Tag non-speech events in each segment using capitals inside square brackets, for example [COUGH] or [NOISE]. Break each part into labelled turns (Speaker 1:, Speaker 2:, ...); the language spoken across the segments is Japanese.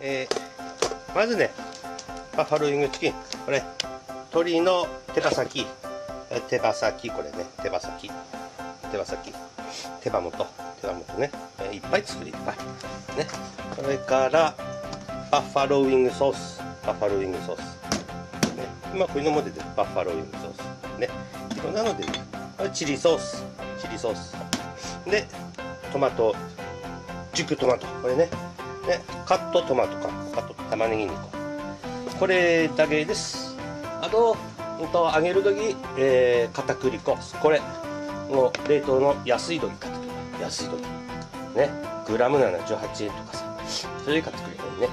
Speaker 1: えー、まずねバッファローウィングチキン。これ鶏の手羽先。手羽先。これね手羽先。手羽先。手羽元。手羽元ね、えー、いっぱい作りいっぱい。ね。それからバッファローウィングソース。バッファローウィングソース、ね、今こういうのも出てる。バッファローウィングソース。ね。いろんなのでねチリソース。チリソース。でトマト。熟トマト。これね。ね。カットトマトか。カット玉ねぎ2個これだけです。あと,、うん、と揚げる時、えー、片栗粉。これもう冷凍の安い時買ってくれ安い時。ね。グラム78円とかさ。それで買ってくればいいね、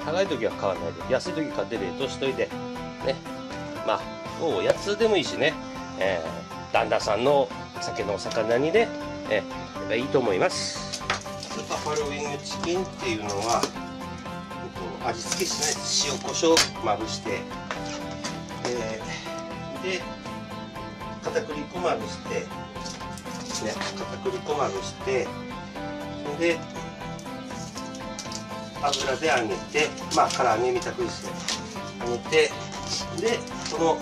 Speaker 1: うん、高い時は買わないで。安い時買って冷凍しといて。ね。まあおやつでもいいしね、えー、旦那さんの酒のお魚にね、えー、いいと思います。ファロウィングチキンっていうのは味付けしない塩コショウまぶして、えー、で片栗粉まぶしてね片栗粉まぶしてで油で揚げてまあ唐揚げみたくですね揚げてでこ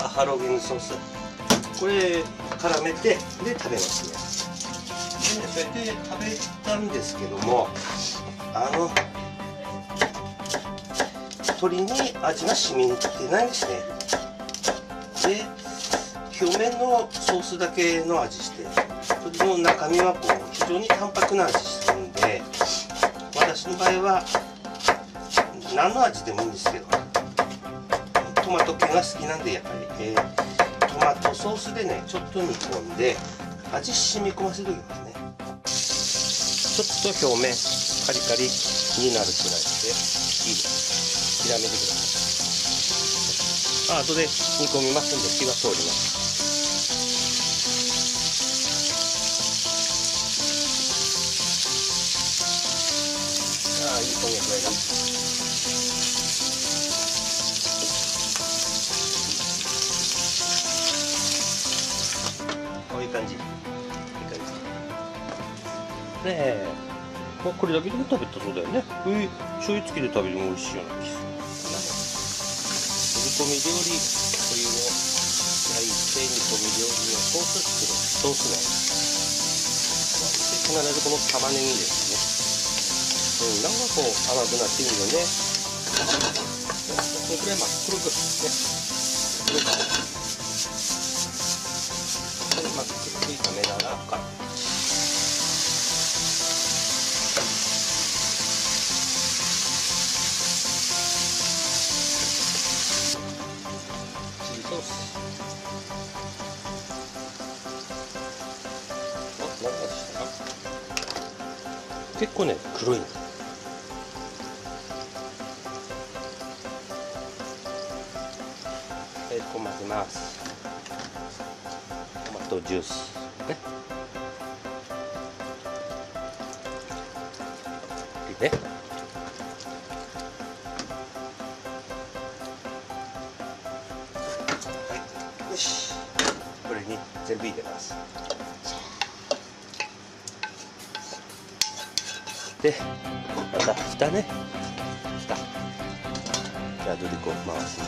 Speaker 1: のハロウィンソースこれ絡めてで食べますねそれで食べたんですけどもあの鶏に味が染みてないですね。で表面のソースだけの味して鶏の中身はこう非常に淡白な味してるんで私の場合は何の味でもいいんですけどトマト系が好きなんでやっぱり、えー、トマトソースでねちょっと煮込んで味染み込ませておきます。ちょっと表面カリカリになるくらいでいいです諦めてください。あ後で煮込みますんで火は通りますああいい焦げ具合だこういういい感じ。ねまあ、これだけでも食べたそうだよね。うい、醤油付きで食べても美味しいような気する。煮込み料理というを焼いて煮込み料理のソース作るソースね。必ずこの玉ねぎですね。うん、なんかこう甘くなっていいよね。このくらいまあ黒くね。黒く。で、まあ、くっついためながら。結構ね黒いんですえこう混ぜます。トマトジュース。ね。でね。はい。よし。これに全部入れます。でまた蓋ね。蓋じゃあどれこう回すな。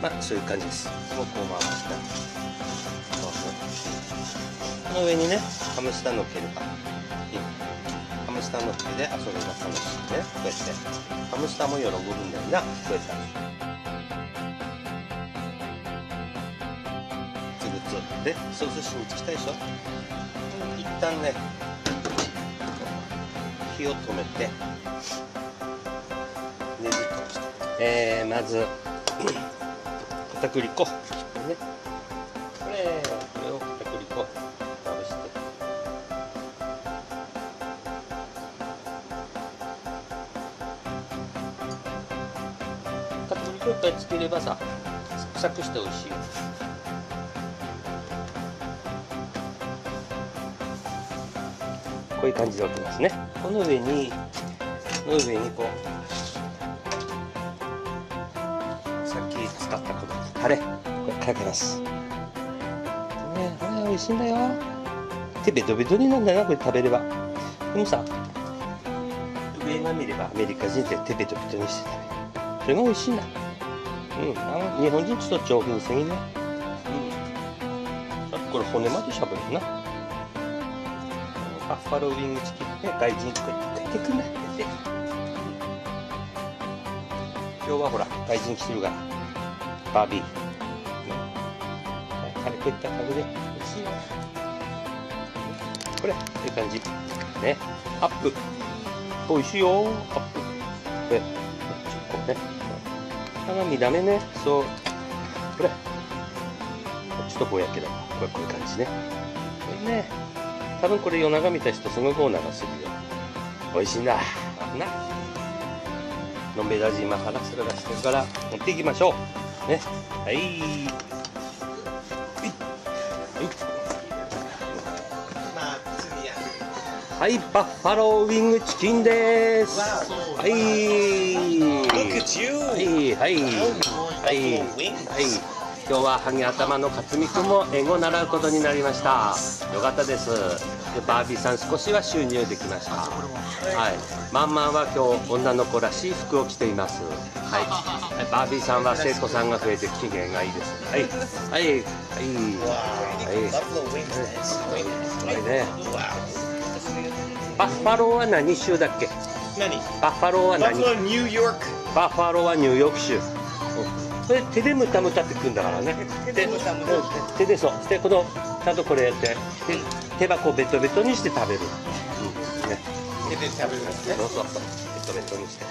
Speaker 1: まあそういう感じです。もうこう回したこの上にねハムスターのっけるか。ハムスターのっけで遊べます楽しいね。こうやって。ハムスターも喜ぶんだよな。こうやってでソースしにつきたいでしょ。一旦ね火を止めてねじっとして、えー、まず [COUGHS] 片栗粉、ね、これこれを片栗粉。まぶして。片栗粉いっぱいつければさサクサクして美味しいよ。こういう感じで置きますね。この上にこの上にこうさっき使ったこのタレ。これかけます。ねこれ美味しいんだよ。手ベトベトになんだなこれ食べれば。でもさ上が見ればアメリカ人って手ベトベトにしてたねそれが美味しいんだ。うんあの日本人ちょっと上品すぎね。うん。これ骨までしゃべるなバッファロウィングチキンね外人とか言ってくんだって今日はほら外人来てるから。バービー、ね、カレーこういった感じで美味しいこれこういう感じ。ね。アップ。美味しいよ。アップ。でこうね鏡ダメね。そう。これ。ちょっとぼやけだこれこういう感じね。これね。多分これ夜中見た人すごくおながするよ。美味しいんだな。のんべらじ今からそれ出してるから持っていきましょう。ね。はい。はい。はい、バッファローウィングチキンです。はい、はい、はい、はい。今日はハゲ頭の勝美くんも英語を習うことになりました。よかったです。でバービーさん少しは収入できました。はい。マンマンは今日女の子らしい服を着ています。はい。はいバービーさんは生徒さんが増えて機嫌がいいです。はい。はい。はい。
Speaker 2: Nice. Wings.
Speaker 1: はいね。バッファローは何州だっけ
Speaker 2: ？Nani?
Speaker 1: バッファローは何？バッファローはニューヨーク州。これ手でムタムタってくんだからね。
Speaker 2: 手でムタムタ
Speaker 1: うん手でそう。してこのちゃんとこれやって手手箱をベトベトにして食べる。うんね。そうそうそう。ベトベトにして。